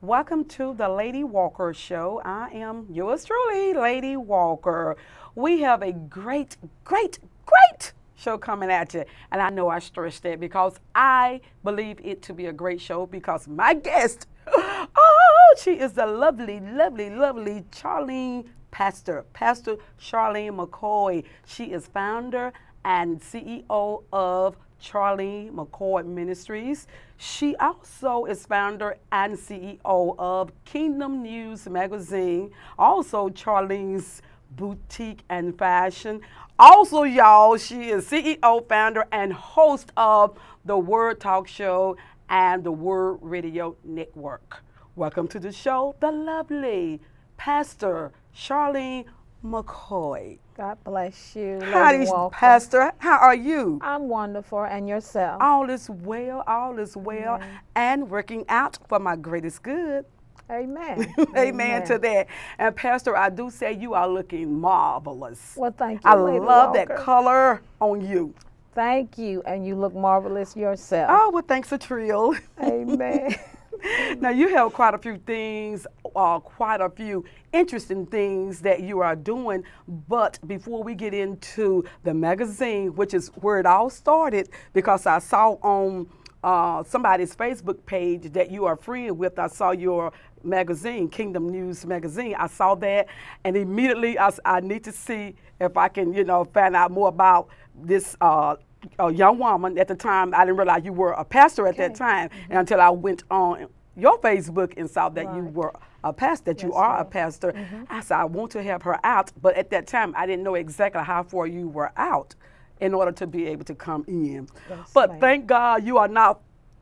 Welcome to the Lady Walker Show. I am yours truly, Lady Walker. We have a great, great, great show coming at you. And I know I stressed that because I believe it to be a great show because my guest, oh, she is the lovely, lovely, lovely Charlene Pastor, Pastor Charlene McCoy. She is founder and CEO of Charlene McCoy Ministries. She also is founder and CEO of Kingdom News Magazine, also Charlene's Boutique and Fashion. Also, y'all, she is CEO, founder, and host of the Word Talk Show and the Word Radio Network. Welcome to the show, the lovely Pastor Charlene McCoy. God bless you. Howdy, Pastor. How are you? I'm wonderful. And yourself? All is well, all is well, Amen. and working out for my greatest good. Amen. Amen. Amen to that. And Pastor, I do say you are looking marvelous. Well, thank you. I Lady love Walker. that color on you. Thank you. And you look marvelous yourself. Oh, well, thanks a trill. Amen. now you have quite a few things, uh, quite a few interesting things that you are doing. But before we get into the magazine, which is where it all started, because I saw on uh, somebody's Facebook page that you are friend with, I saw your magazine, Kingdom News Magazine. I saw that, and immediately I, I need to see if I can, you know, find out more about this uh, a young woman at the time. I didn't realize you were a pastor at okay. that time mm-hmm. until I went on your Facebook and saw that right. you were a pastor, that yes, you are a pastor. Mm-hmm. I said, I want to have her out. But at that time, I didn't know exactly how far you were out in order to be able to come in. But right. thank God you are not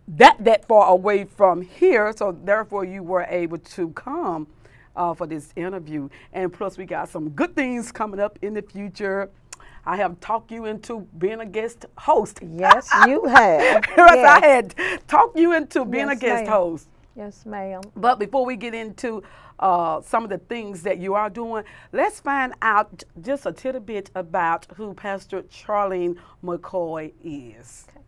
that that far away from here, so therefore you were able to come uh, for this interview. And plus, we got some good things coming up in the future. I have talked you into being a guest host. Yes, you have. yes, yes, I had talked you into being yes, a guest host. Yes, ma'am. But before we get into uh, some of the things that you are doing, let's find out just a little bit about who Pastor Charlene McCoy is. Okay.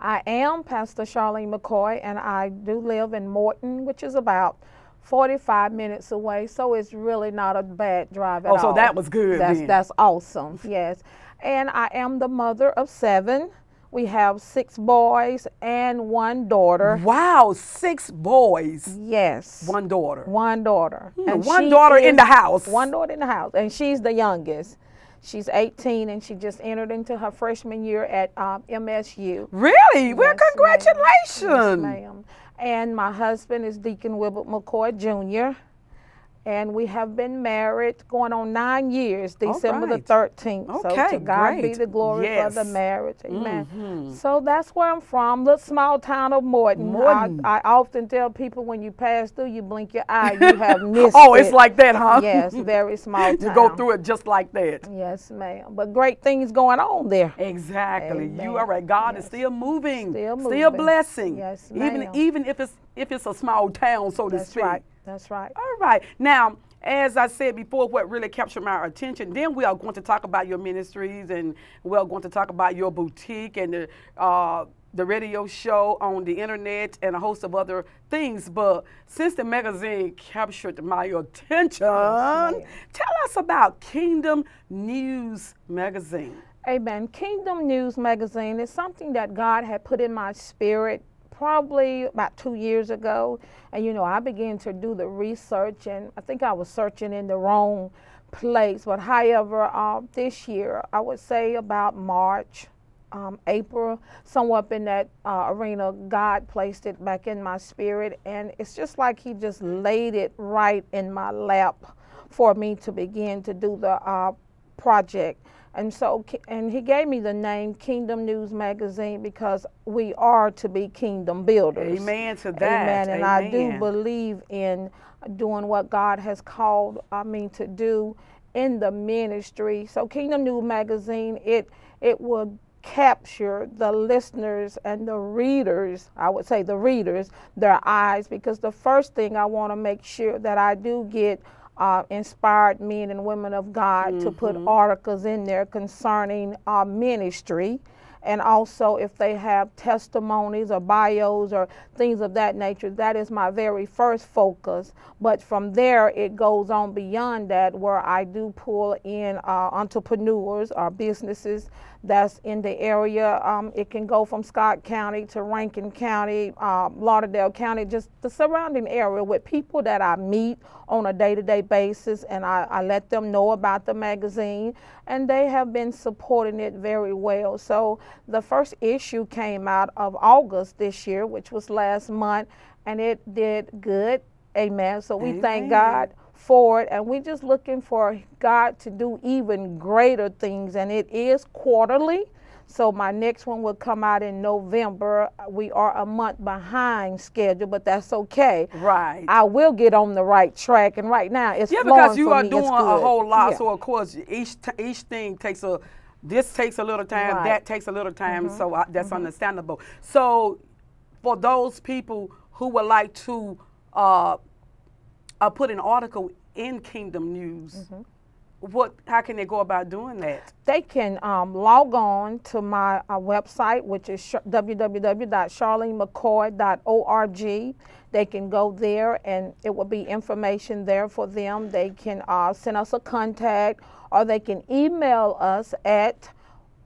I am Pastor Charlene McCoy, and I do live in Morton, which is about 45 minutes away, so it's really not a bad drive at all. Oh, so that was good. That's then. that's awesome. Yes, and I am the mother of seven. We have six boys and one daughter. Wow, six boys. Yes. One daughter. One daughter. Hmm, and one daughter in the house. One daughter in the house, and she's the youngest. She's 18 and she just entered into her freshman year at um, MSU. Really? Yes, well, congratulations. Yes, ma'am. And my husband is Deacon Wilbert McCoy Jr and we have been married going on nine years, December right. the 13th. Okay, so to God great. be the glory yes. for the marriage. Amen. Mm-hmm. So that's where I'm from, the small town of Morton. Morton. I, I, often tell people when you pass through, you blink your eye, you have missed Oh, it. it's like that, huh? Yes, very small town. you go through it just like that. Yes, ma'am. But great things going on there. Exactly. Amen. You are right. God yes. is still moving. Still moving. Still blessing. Yes, ma'am. Even even if it's if it's a small town, so That's to speak. right. That's right. All right. Now, as I said before, what really captured my attention, then we are going to talk about your ministries and we are going to talk about your boutique and the, uh, the radio show on the internet and a host of other things. But since the magazine captured my attention, yes, tell us about Kingdom News Magazine. Amen. Kingdom News Magazine is something that God had put in my spirit probably about two years ago. And you know, I began to do the research, and I think I was searching in the wrong place. But however, uh, this year, I would say about March, um, April, somewhere up in that uh, arena, God placed it back in my spirit, and it's just like He just laid it right in my lap for me to begin to do the uh, project. And so, and he gave me the name Kingdom News Magazine because we are to be kingdom builders. Amen to that. Amen. And Amen. I do believe in doing what God has called I mean to do in the ministry. So Kingdom News Magazine, it it will capture the listeners and the readers, I would say the readers, their eyes, because the first thing I want to make sure that I do get uh, inspired men and women of God mm-hmm. to put Mm-hmm. articles in there concerning our ministry and also if they have testimonies or bios or things of that nature. That is my very first focus. But from there, it goes on beyond that, where I do pull in uh, entrepreneurs or businesses that's in the area. Um, it can go from Scott County to Rankin County, uh, Lauderdale County, just the surrounding area with people that I meet on a day-to-day basis and I, I, let them know about the magazine and they have been supporting it very well. So the first issue came out of August this year, which was last month, and it did good. Amen. So we Amen. thank God forward and we're just looking for God to do even greater things and it is quarterly. So my next one will come out in November. We are a month behind schedule, but that's okay. Right. I will get on the right track, and right now it's yeah because you are me. doing a whole lot. Yeah. So of course each each thing takes a this takes a little time, right. that takes a little time. Mm-hmm. So I, that's mm-hmm. understandable. So for those people who would like to uh, uh, put an article in Kingdom News. Mm-hmm. What? How can they go about doing that? They can um, log on to my uh, website, which is www.charlenemccoy.org. They can go there, and it will be information there for them. They can uh, send us a contact, or they can email us at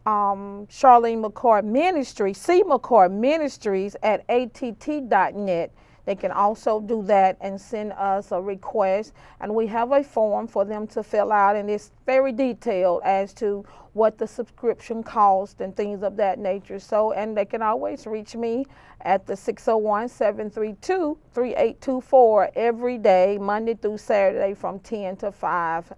um, Charlene McCoy Ministry, C McCoy Ministries at att.net they can also do that and send us a request. And we have a form for them to fill out, and it's very detailed as to what the subscription cost and things of that nature. So, and they can always reach me at the 601 732 3824 every day, Monday through Saturday from 10 to 5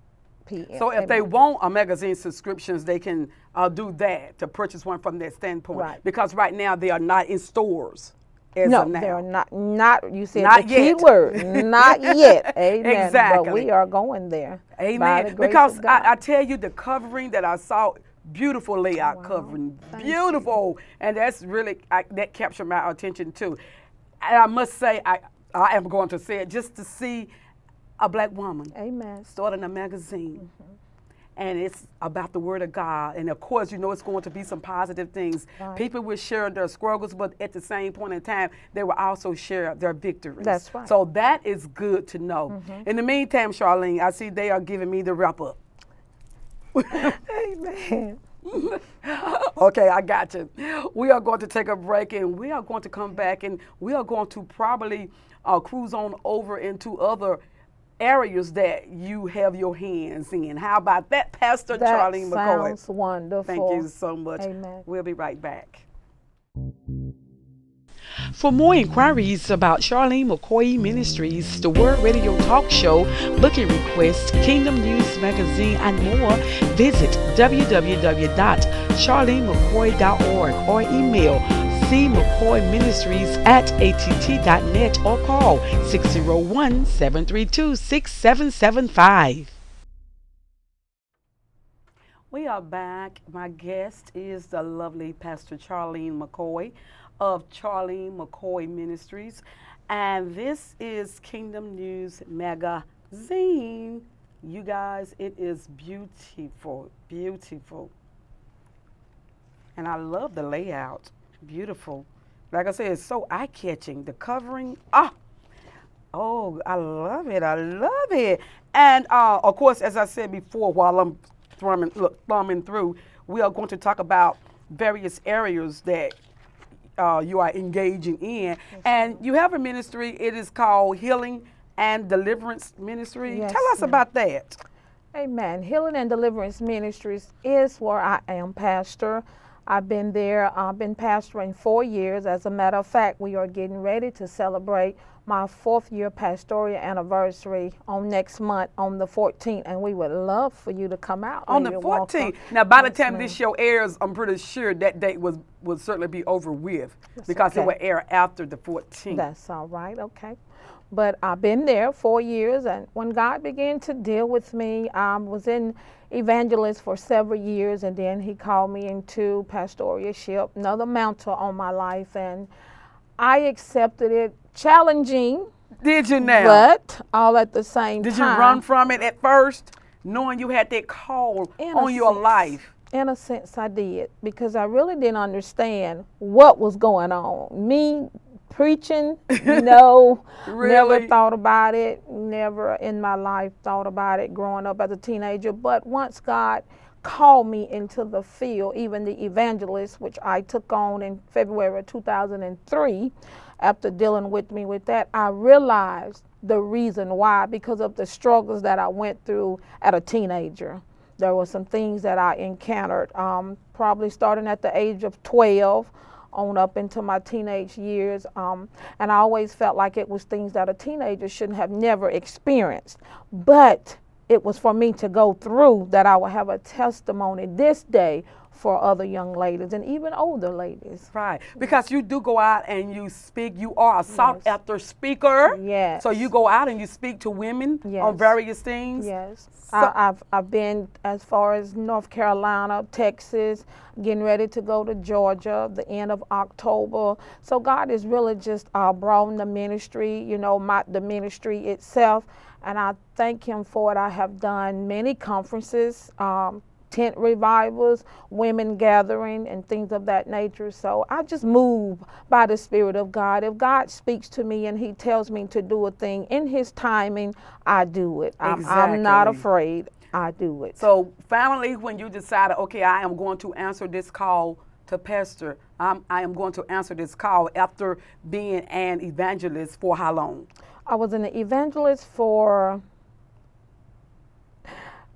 p.m. So if they want a magazine subscriptions, they can uh, do that to purchase one from that standpoint. Right. Because right now they are not in stores no, they're not. Not you said not the yet. key word. not yet. Amen. Exactly. But we are going there. Amen. because I, I, tell you, the covering that I saw, beautiful layout wow. covering, Thank beautiful, you. and that's really I, that captured my attention too. And I must say, I I am going to say it just to see a black woman. Amen. Starting a magazine. Mm-hmm and it's about the word of God. And of course, you know it's going to be some positive things. Right. People will share their struggles, but at the same point in time, they will also share their victories. That's right. So that is good to know. Mm-hmm. In the meantime, Charlene, I see they are giving me the wrap up. Amen. okay, I got you. We are going to take a break and we are going to come back and we are going to probably uh, cruise on over into other areas that you have your hands in. How about that, Pastor that Charlie McCoy? Sounds wonderful. Thank you so much. Amen. We'll be right back. For more inquiries about Charlene McCoy Ministries, the Word Radio Talk Show, booking requests, Kingdom News Magazine, and more, visit www.charlenemccoy.org or email McCoy Ministries at att.net or call 601 732 6775. We are back. My guest is the lovely Pastor Charlene McCoy of Charlene McCoy Ministries. And this is Kingdom News Magazine. You guys, it is beautiful, beautiful. And I love the layout beautiful. Like I said, it's so eye catching. The covering, ah, oh, I love it. I love it. And uh, of course, as I said before, while I'm thumbing, look, thumbing through, we are going to talk about various areas that uh, you are engaging in. And you have a ministry, it is called Healing and Deliverance Ministry. Yes, Tell us about that. Amen. Healing and Deliverance Ministries is where I am pastor. I've been there, I've been pastoring four years. As a matter of fact, we are getting ready to celebrate my fourth year pastoral anniversary on next month on the 14th, and we would love for you to come out. On oh, the 14th. Now, by the time this show airs, I'm pretty sure that date was will certainly be over with That's because okay. it will air after the 14th. That's all right. Okay. But I've been there four years, and when God began to deal with me, I was in evangelist for several years, and then He called me into pastoralship, another mantle on my life, and I accepted it, challenging. Did you now? But all at the same Did time. Did you run from it at first, knowing you had that call on your life? In a sense, I did because I really didn't understand what was going on. Me preaching, no, Really? never thought about it. Never in my life thought about it growing up as a teenager. But once God called me into the field, even the evangelist, which I took on in February of 2003, after dealing with me with that, I realized the reason why because of the struggles that I went through at a teenager. There were some things that I encountered, um, probably starting at the age of 12 on up into my teenage years. Um, and I always felt like it was things that a teenager shouldn't have never experienced. But it was for me to go through that I would have a testimony this day for other young ladies and even older ladies. Right, because you do go out and you speak. You are a sought Yes. after speaker. Yes. So you go out and you speak to women on various things. Yes, So- I, I've I've been as far as North Carolina, Texas, getting ready to go to Georgia the end of October. So God is really just uh, broadened the ministry, you know, my the ministry itself, and I thank Him for it. I have done many conferences. Um, tent revivals, women gathering, and things of that nature. So I just move by the Spirit of God. If God speaks to me and He tells me to do a thing in His timing, I do it. I'm, I'm not afraid. I do it. So finally, when you decided, okay, I am going to answer this call to pastor, I'm, I am going to answer this call after being an evangelist for how long? I was an evangelist for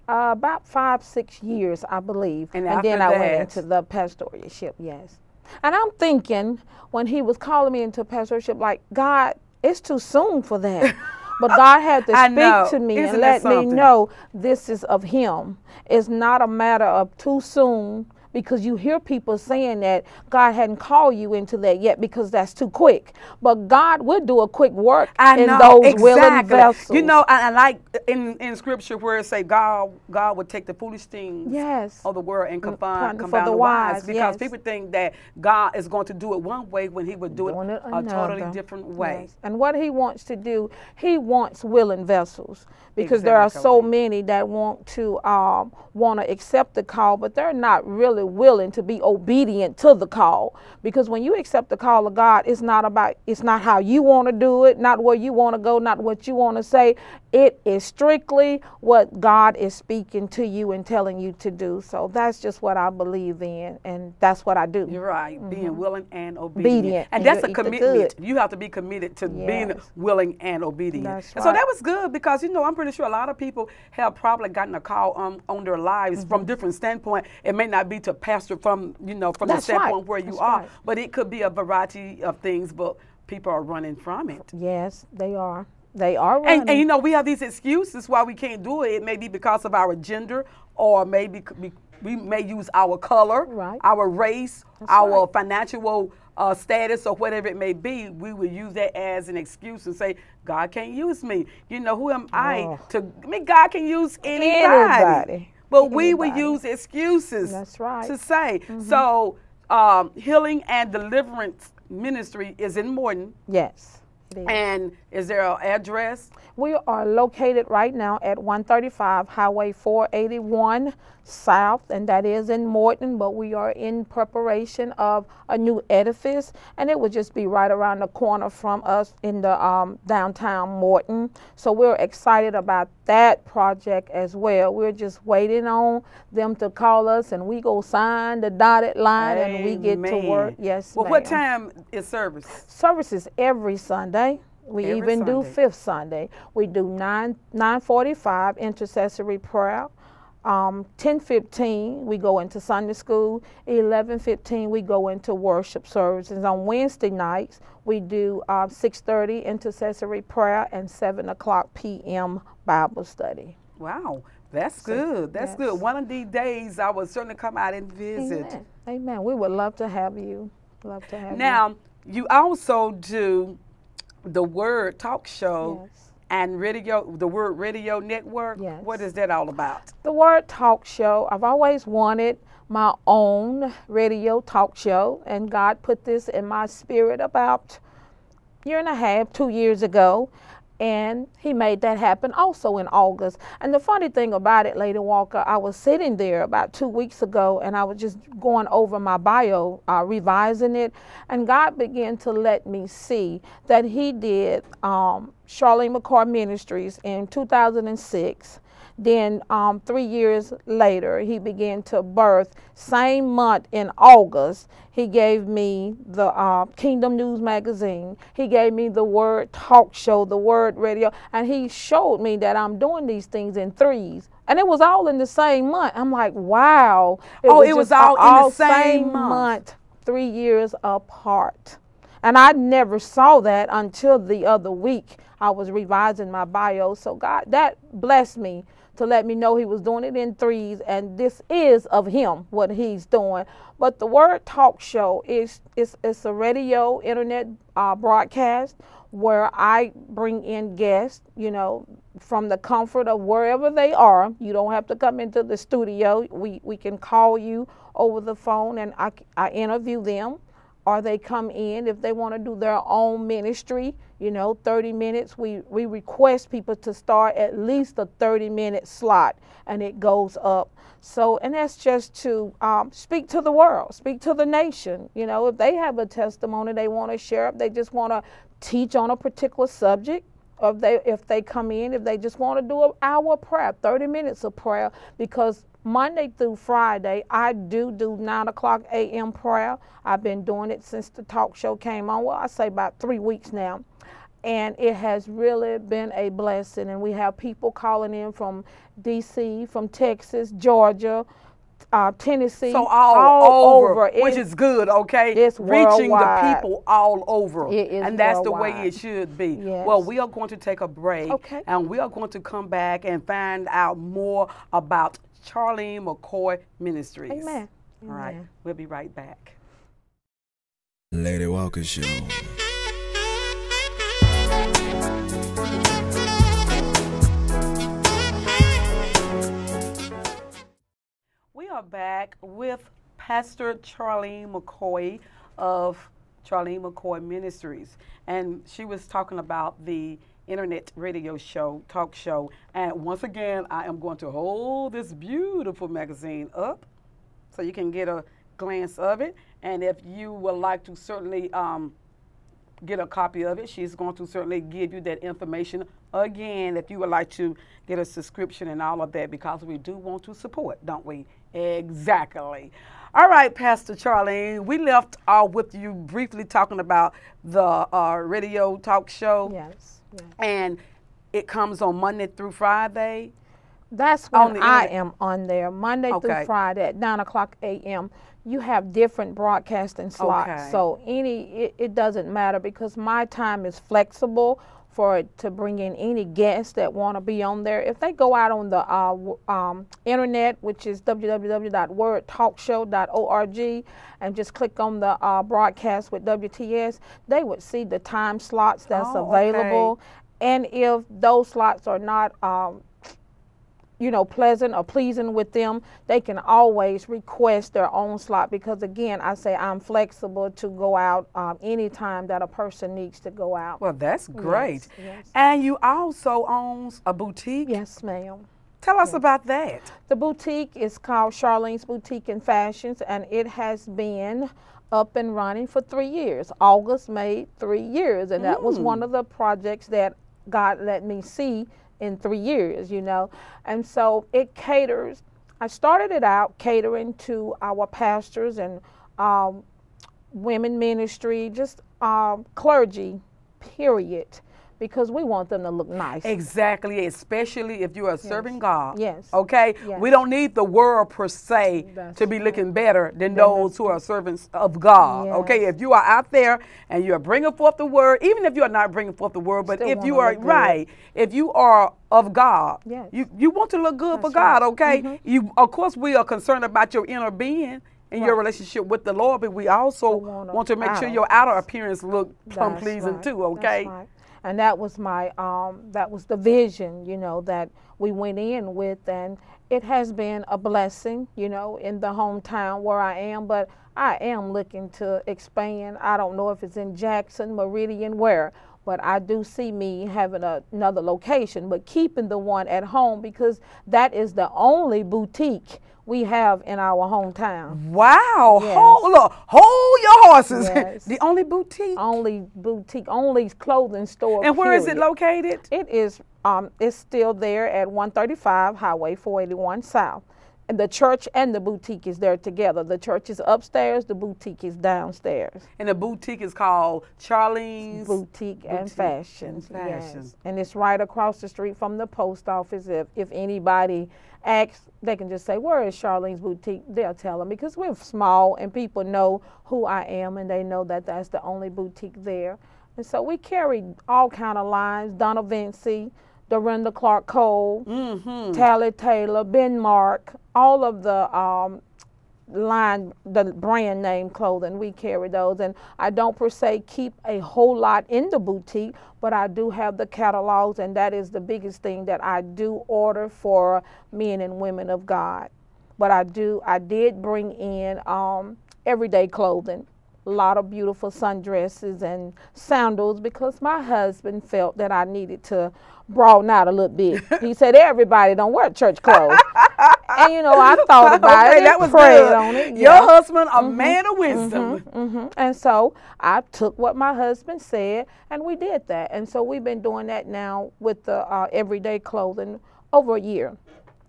uh, about five, six years, I believe. And then after I went into the pastoralship, yes. And I'm thinking when he was calling me into pastorship, like, God, it's too soon for that. But God had to speak to me Isn't and let me know this is of Him. It's not a matter of too soon because you hear people saying that God hadn't called you into that yet because that's too quick. But God will do a quick work I in know those willing vessels. You know, I, I like in, in scripture where it say God God would take the foolish things Yes. of the world and Confound for the the wise. wise, Because yes. people think that God is going to do it one way when He would do it it a totally different way. Yes. And what he wants to do, he wants willing vessels because there are so many that want to um, want to accept the call, but they're not really willing to be obedient to the call. Because when you accept the call of God, it's not about it's not how you want to do it, not where you want to go, not what you want to say. It is strictly what God is speaking to you and telling you to do. So that's just what I believe in, and that's what I do. You're right, being willing and obedient. Obedient, And and that's a you'll eat the commitment. You have to be committed to being willing and obedient. That's And so that was good because, you know, I'm pretty sure a lot of people have probably gotten a call um, on their lives Mm-hmm. from different standpoint. It may not be to pastor from, you know, from That's the right. standpoint where you That's are, right. but it could be a variety of things, but people are running from it. Yes, they are. They are running. And, and you know, we have these excuses why we can't do it. It may be because of our gender, or maybe we, we may use our color, Right. our race, our right. financial uh, status, or whatever it may be. We would use that as an excuse and say, God can't use me. You know, who am I Oh. to? I mean, God can use anybody. Anybody. But we would use excuses That's right. to say. So, um, healing and deliverance ministry is in Morton. yes. it is. And is there an address? We are located right now at 135 Highway 481 South, and that is in Morton, but we are in preparation of a new edifice, and it would just be right around the corner from us in the um, downtown Morton. So we're excited about that project as well. We're just waiting on them to call us, and we go sign the dotted line, and we get to work. Yes, Well, what time is service? services every Sunday. We Every even do fifth Sunday. We do nine nine forty five intercessory prayer. Um, ten fifteen we go into Sunday school. Eleven fifteen we go into worship services. On Wednesday nights we do um, six thirty intercessory prayer and seven o'clock p.m. Bible study. Wow, that's good. That's good. One of these days, I will certainly come out and visit. Amen. Amen. We would love to have you. Love to have you. Now, you also do the Word Talk Show Yes. And radio, the Word Radio Network. Yes. What is that all about? The Word Talk Show. I've always wanted my own radio talk show, and God put this in my spirit about a year and a half, two years ago. And he made that happen also in August. And the funny thing about it, Lady Walker, I was sitting there about two weeks ago and I was just going over my bio, uh, revising it, and God began to let me see that he did um, Charlene McCoy Ministries in 2006. Then um, three years later, he began to birth. Same month in August, he gave me the uh, Kingdom News Magazine. He gave me the Word Talk Show, the Word Radio, and he showed me that I'm doing these things in threes. And it was all in the same month. I'm like, wow. It oh, was it was all, all in the same, same month. month, three years apart. And I never saw that until the other week. I was revising my bio. So God, that blessed me to let me know he was doing it in threes and this is of him what he's doing. But the word talk show is is it's a radio internet uh, broadcast where i bring in guests you know from the comfort of wherever they are. You don't have to come into the studio. We we can call you over the phone and i, I interview them or they come in if they want to do their own ministry you know 30 minutes we we request people to start at least a 30 minute slot and it goes up. So and that's just to um, speak to the world speak to the nation you know if they have a testimony they want to share if they just want to teach on a particular subject or if they if they come in if they just want to do an hour of prayer 30 minutes of prayer because Monday through Friday, I do do 9 o'clock a.m. prayer. I've been doing it since the talk show came on. Well, I say about three weeks now. And it has really been a blessing. And we have people calling in from D.C., from Texas, Georgia, uh, Tennessee, so all, all over, over. which is good. Okay, it's reaching worldwide. the people all over, it is and that's worldwide. the way it should be. Yes. Well, we are going to take a break, okay. and we are going to come back and find out more about Charlene McCoy Ministries. Amen. All right, we'll be right back. Lady Walker Show. We are back with Pastor Charlene McCoy of Charlene McCoy Ministries, and she was talking about the internet radio show, talk show. And once again, I am going to hold this beautiful magazine up so you can get a glance of it. And if you would like to certainly um, get a copy of it, she's going to certainly give you that information again if you would like to get a subscription and all of that because we do want to support, don't we? Exactly. All right, Pastor Charlene, we left off with you briefly talking about the uh, radio talk show. Yes and it comes on Monday through Friday. That's when I am on there, Monday okay. through Friday at 9 o'clock a.m. You have different broadcasting slots. Okay. So any it, it doesn't matter because my time is flexible for it to bring in any guests that want to be on there. If they go out on the uh, um, internet, which is www.wordtalkshow.org, and just click on the uh, broadcast with WTS, they would see the time slots that's oh, available. Okay. And if those slots are not um, you know, pleasant or pleasing with them, they can always request their own slot because, again, I say I'm flexible to go out um, anytime that a person needs to go out. Well, that's great. Yes, yes. And you also owns a boutique? Yes, ma'am. Tell us yes. about that. The boutique is called Charlene's Boutique and Fashions, and it has been up and running for three years. August made three years, and that was one mm. of the projects that God let me see in three years, you know. And so it caters. I started it out catering to our pastors and um, women ministry, just um, clergy, period because we want them to look nice. Exactly, especially if you are serving yes. God. Yes. Okay? Yes. We don't need the world per se That's to be right. looking better than those who are servants of God. Yes. Okay? If you are out there and you are bringing forth the word, even if you are not bringing forth the word, but Still if you are right, if you are of God, Yes. you you want to look good for That's God, right. okay? Mhm. You of course we are concerned about your inner being and your relationship with the Lord, but we also want to make sure your outer appearance look plum pleasing right. too, okay? And that was my um, that was the vision, you know, that we went in with, and it has been a blessing, you know, in the hometown where I am. But I am looking to expand. I don't know if it's in Jackson, Meridian, where, but I do see me having a, another location, but keeping the one at home because that is the only boutique we have in our hometown. Wow. Yes. Hold, look, hold your horses. Yes. the only boutique. Only boutique, only clothing store. and where is it located? It is um it's still there at 135 Highway 481 South. And the church and the boutique is there together. The church is upstairs, the boutique is downstairs. And the boutique is called Charlene's. Boutique and Boutique fashions. and fashion. Yes. And it's right across the street from the post office. If if anybody asks, they can just say, Where is Charlene's boutique? They'll tell them because we're small and people know who I am and they know that that's the only boutique there. And so we carry all kind of lines, Donna Vinci, Dorinda Clark Cole, Mm-hmm. Tally Taylor, Ben Marc, all of the um, line, the brand name clothing, we carry those. And I don't per se keep a whole lot in the boutique, but I do have the catalogs, and that is the biggest thing that I do order for men and women of God. But I do, I did bring in um, everyday clothing. A lot of beautiful sundresses and sandals because my husband felt that I needed to broaden out a little bit. He said everybody don't wear church clothes, and you know I thought about okay, it that was prayed good. on it. Your husband, a man of wisdom. hmm And so I took what my husband said, and we did that. And so we've been doing that now with the uh, everyday clothing over a year.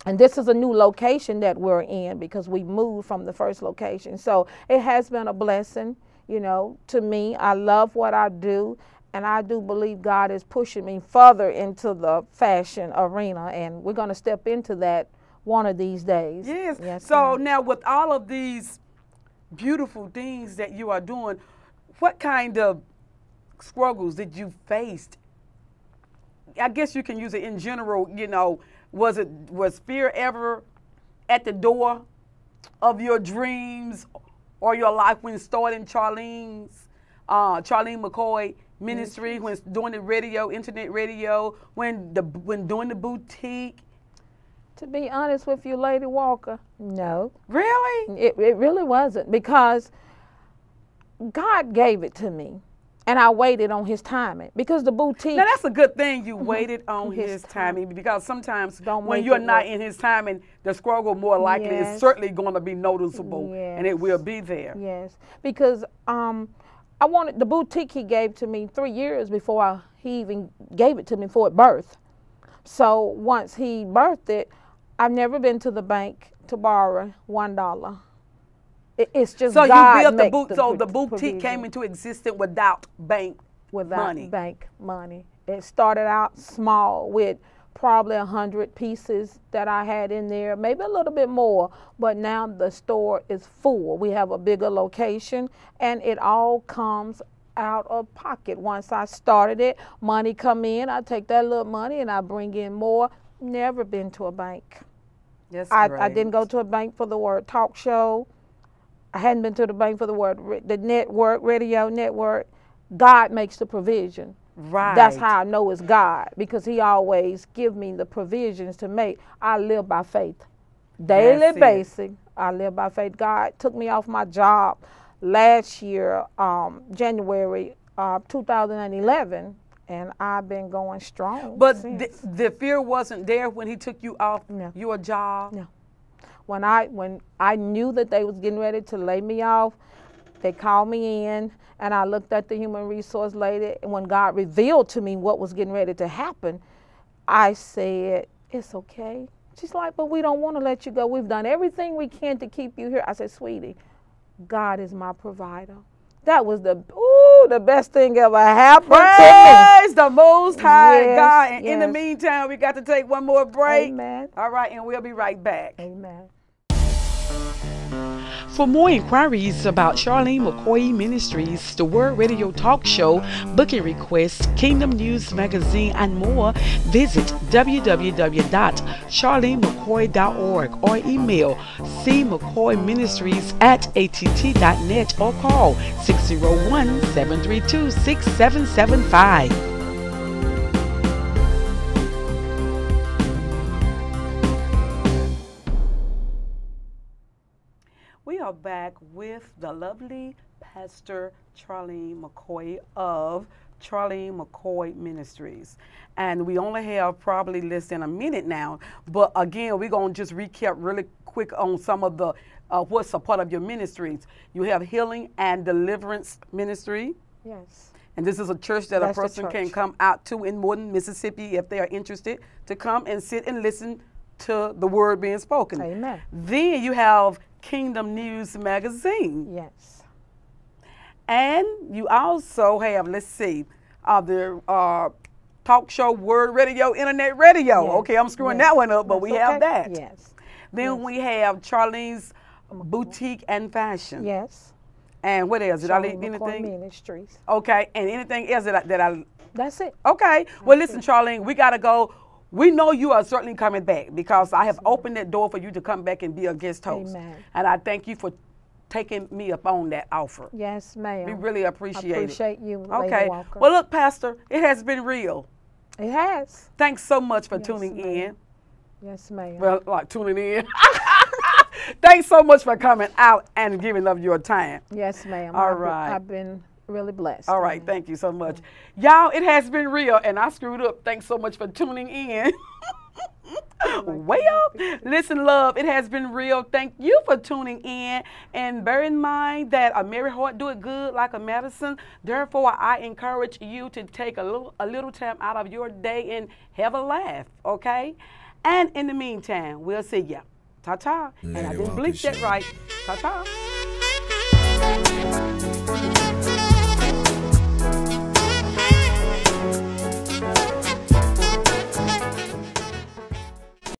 And this is a new location that we're in because we moved from the first location. So it has been a blessing, you know, to me. I love what I do. And I do believe God is pushing me further into the fashion arena. And we're going to step into that one of these days. Yes. Yes, so now with all of these beautiful things that you are doing, what kind of struggles did you face? I guess you can use it in general, you know, was it was fear ever at the door of your dreams or your life when starting Charlene's uh, Charlene McCoy ministry, when doing the radio, internet radio, when the when doing the boutique? To be honest with you, Lady Walker, no. Really? It, it really wasn't because God gave it to me and I waited on his timing because the boutique. Now that's a good thing you waited on His his, timing because sometimes Don't when you're not work. in his timing, the struggle more likely Yes. is certainly going to be noticeable and it will be there. Yes, because um, I wanted the boutique he gave to me three years before I, he even gave it to me for birth. So once he birthed it, I've never been to the bank to borrow one dollar. It, it's just So God you built the boot. so the boutique provision. came into existence without bank without money. bank money. It started out small with probably a hundred pieces that I had in there, maybe a little bit more. But now the store is full. We have a bigger location, and it all comes out of pocket. Once I started it, money come in. I take that little money and I bring in more. Never been to a bank. Yes, I, I didn't go to a bank for the word talk show. I hadn't been to the bank for the word the network, radio network. God makes the provision. Right. That's how I know it's God because He always give me the provisions to make. I live by faith, daily basic. I live by faith. God took me off my job last year, um, January uh, 2011, and I've been going strong. But the, the fear wasn't there when he took you off No. your job. No. When I when I knew that they was getting ready to lay me off, they called me in and I looked at the human resource lady and when God revealed to me what was getting ready to happen, I said, It's okay. She's like, But we don't want to let you go. We've done everything we can to keep you here. I said, Sweetie, God is my provider. That was the ooh, the best thing ever happened to Praise the Most High Yes, God. And in the meantime, we got to take one more break. Amen. All right, and we'll be right back. Amen. For more inquiries about Charlene McCoy Ministries, the Word Radio Talk Show, booking requests, Kingdom News Magazine, and more, visit www.charlenemccoy.org or email cmccoyministries at att.net or call 601 732 6775. Back with the lovely Pastor Charlene McCoy of Charlene McCoy Ministries. And we only have probably less than a minute now. But again, we're going to just recap really quick on some of the uh, what's a part of your ministries. You have Healing and Deliverance Ministry. Yes. And this is a church that That's a person can come out to in Morton, Mississippi, if they are interested to come and sit and listen to the word being spoken. Amen. Then you have Kingdom News Magazine. Yes. And you also have, let's see, uh, the uh, talk show, word radio, internet radio. Yes, Okay, I'm screwing yes. that one up, but we That's have okay. that. Yes. Then we have Charlene's Boutique and Fashion. Yes. And what else? Did I Charlene leave McCoy anything? Ministries. Okay, and anything else that I, that I That's it. Okay. Well, listen, Charlene, we got to go. We know you are certainly coming back because I have opened that door for you to come back and be a guest host. Amen. And I thank you for taking me up on that offer. Yes, ma'am. We really I appreciate, it. appreciate you, Lady Okay. Walker. Well, look, Pastor, it has been real. it has. Thanks so much for Yes, tuning in. Yes, ma'am. Well, like tuning in. Thanks so much for coming out and giving up your time. yes, ma'am. All I've been- I've been really blessed. All right, thank you so much. Y'all, it has been real, and I screwed up. Thanks so much for tuning in. well, listen, love, it has been real. Thank you for tuning in. And bear in mind that a merry heart do it good like a medicine. Therefore, I encourage you to take a little a little time out of your day and have a laugh, okay? And in the meantime, we'll see ya. Ta-ta. And I didn't Walker bleep that right. Ta-ta.